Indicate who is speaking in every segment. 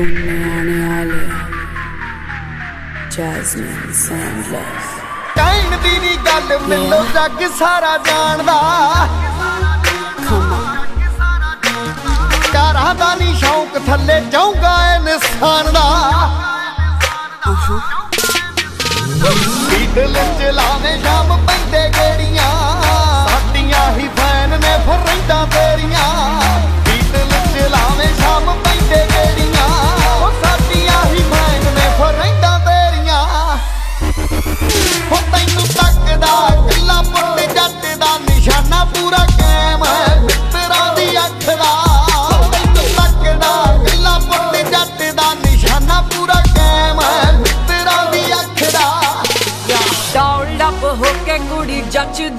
Speaker 1: गुम में आने वाले ਜੈਸਮਿਨ ਸੈਂਡਲਰ
Speaker 2: ਟਾਈਮ ਦੀ ਨਹੀਂ ਗੱਲ ਮੈਨੂੰ ਜੱਗ ਸਾਰਾ ਜਾਣਦਾ ਕਾਰਾਂ ਦਾ ਨਹੀਂ ਸ਼ੌਂਕ ਥੱਲੇ ਜਾਊਗਾ ਇਨਸਾਨ ਦਾ ਬੀਟਲ ਚਲਾਵੇਂ ਸ਼ਾਮ ਪੈਂਦੇ
Speaker 1: ਗੇੜੇ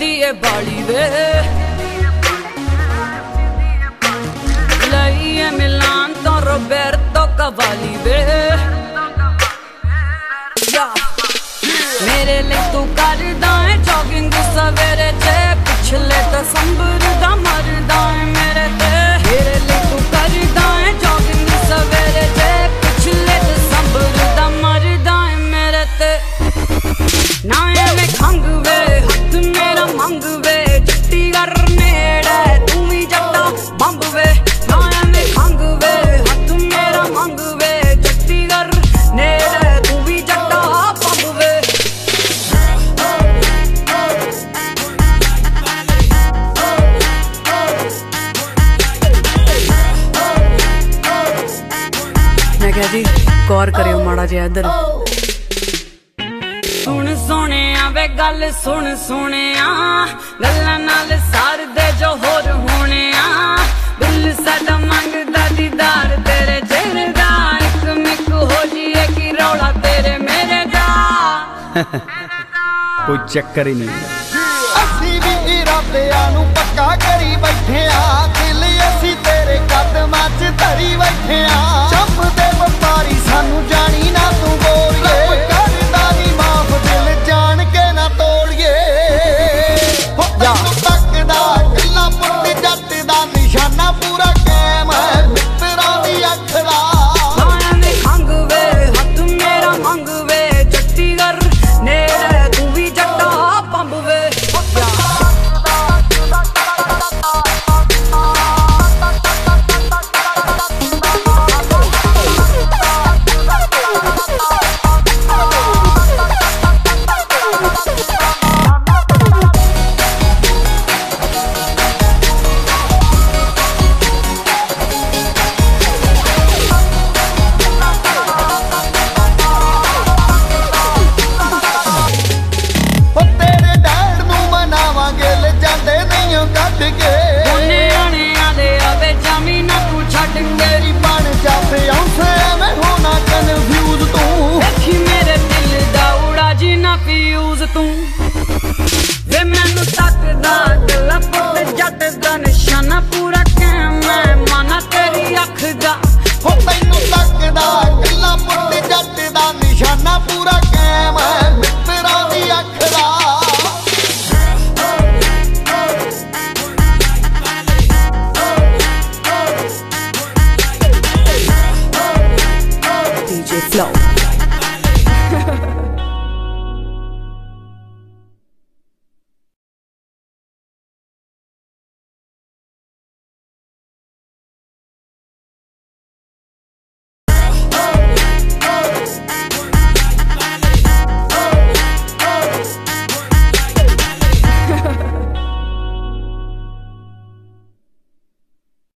Speaker 1: ਸਿੰਧੀ ਏ ਬਾਲੀ ਵੇ। ਲਈਏ ਮਿਲਾਨ ਤੋਂ ਰੋਬਰਟੋ ਕਵਾਲੀ ਵੇ। ਮੇਰੇ ਲਈ ਤੂੰ ਕਰਦਾ ਏ ਜੋਗਿੰਗ ਸਵੇਰੇ ਤੇ ਪਿਛਲੇ ਦਸੰਬਰ ਦਾ ਮਰਦਾ ਏ। ਮੈਂ ਕਿਹਾ ਜੀ ਗੌਰ ਕਰਿਓ ਮਾੜਾ ਜਿਹਾ ਇੱਧਰ। ਸੁਣ ਸੋਹਣਿਆ ਵੇ ਗੱਲ ਸੁਣ ਸੋਹਣਿਆ। ਗੱਲਾਂ ਨਾਲ ਸਾਰਦੇ ਜੋ ਹੋਰ ਹੋਣਿਆ। ਦਿਲ ਸਾਡਾ ਮੰਗਦਾ ਦੀਦਾਰ ਤੇਰੇ ਚਿਹਰੇ ਦਾ। ਇੱਕ ਮਿੱਕ ਹੋ ਜੀਏ ਕੀ ਰੌਲਾ ਤੇਰੇ ਮੇਰੇ ਦਾ।
Speaker 3: ਕੋਈ ਚੱਕਰ ਹੀ ਨਹੀਂ।
Speaker 2: ਅਸੀਂ ਵੀ ਇਰਾਦਿਆਂ ਨੂੰ ਪੱਕਾ pura